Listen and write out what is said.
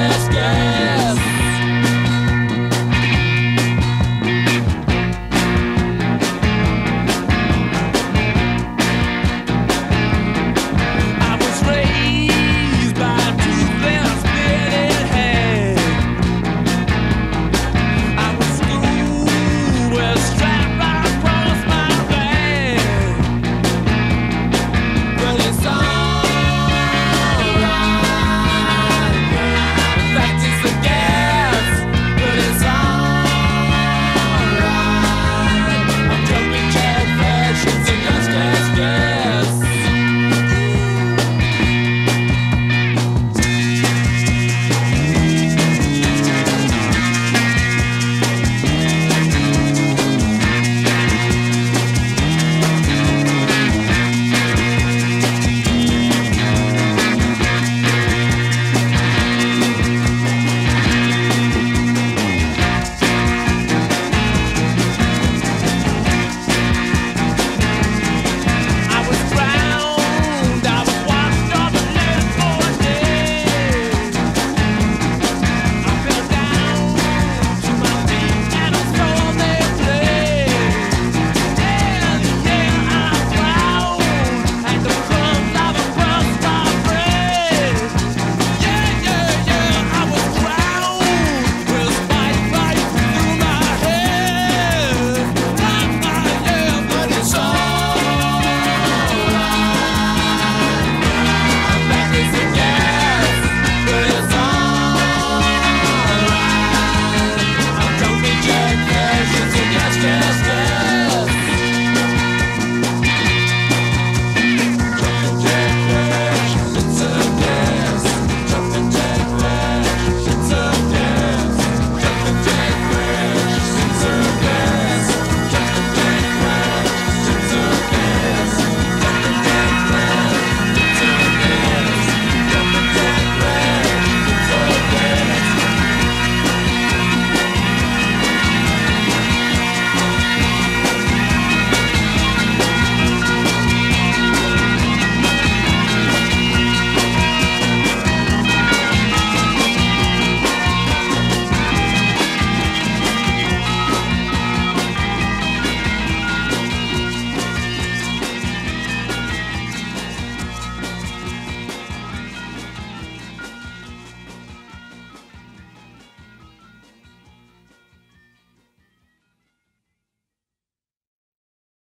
Just